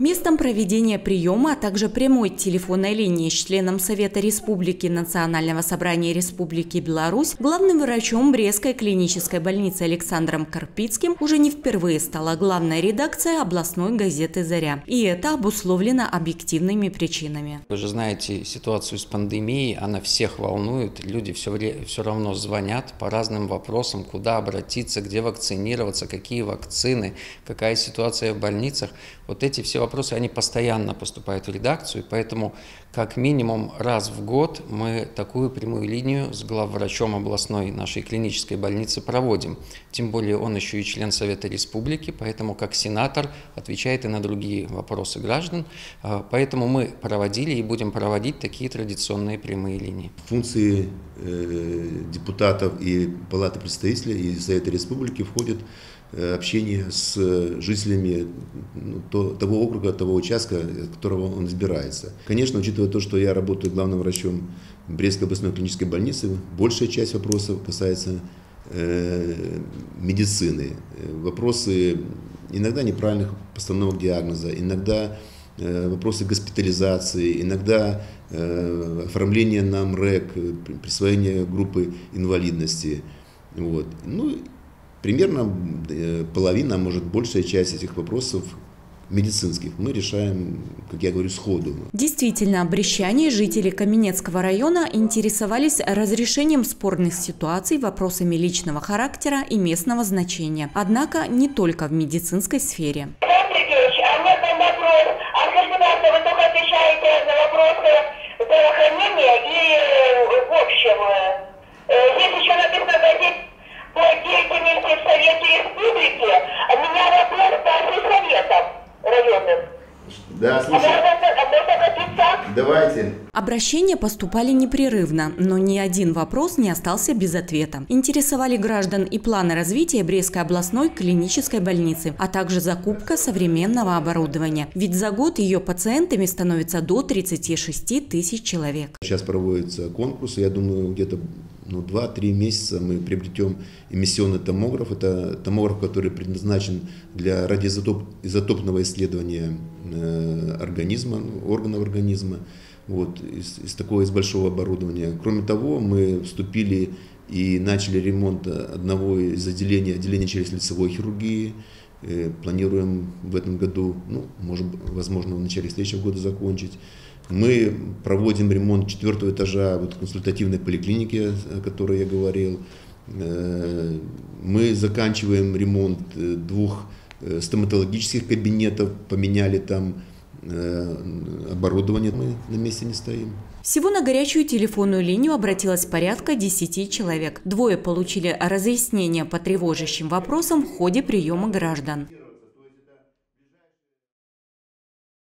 Местом проведения приема, а также прямой телефонной линии с членом Совета Республики Национального собрания Республики Беларусь, главным врачом Брестской клинической больницы Александром Карпицким уже не впервые стала главная редакция областной газеты «Заря». И это обусловлено объективными причинами. Вы же знаете ситуацию с пандемией, она всех волнует, люди все, все равно звонят по разным вопросам, куда обратиться, где вакцинироваться, какие вакцины, какая ситуация в больницах. Вот эти все вопросы, они постоянно поступают в редакцию, поэтому как минимум раз в год мы такую прямую линию с главврачом областной нашей клинической больницы проводим. Тем более он еще и член Совета Республики, поэтому как сенатор отвечает и на другие вопросы граждан. А, поэтому мы проводили и будем проводить такие традиционные прямые линии. Функции э, депутатов и Палаты представителей и Совета Республики входят Э, общение с жителями ну, того округа, того участка, от которого он избирается. Конечно, учитывая то, что я работаю главным врачом Брестской областной клинической больницы, большая часть вопросов касается э, медицины. Вопросы иногда неправильных постановок диагноза, иногда э, вопросы госпитализации, иногда э, оформления на МРЭК, присвоение группы инвалидности. Вот. Ну, Примерно э, половина, а может большая часть этих вопросов медицинских мы решаем, как я говорю, сходу. Действительно, брещане жители Каменецкого района интересовались разрешением спорных ситуаций, вопросами личного характера и местного значения. Однако не только в медицинской сфере. здравоохранения и Да, слушай. Давайте. Обращения поступали непрерывно, но ни один вопрос не остался без ответа. Интересовали граждан и планы развития Брестской областной клинической больницы, а также закупка современного оборудования. Ведь за год ее пациентами становится до 36 тысяч человек. Сейчас проводится конкурс, я думаю, где-то ну, 2-3 месяца мы приобретем эмиссионный томограф. Это томограф, который предназначен для радиоизотопного исследования э, организма, органов организма. Вот, из, из такого, из большого оборудования. Кроме того, мы вступили и начали ремонт одного из отделений, отделения челюстно-лицевой хирургии. Э, планируем в этом году, ну, может, возможно, в начале следующего года закончить. Мы проводим ремонт четвертого этажа вот, консультативной поликлиники, о которой я говорил. Э, мы заканчиваем ремонт э, двух стоматологических кабинетов, поменяли там оборудование, мы на месте не стоим. Всего на горячую телефонную линию обратилось порядка 10 человек. Двое получили разъяснение по тревожащим вопросам в ходе приема граждан.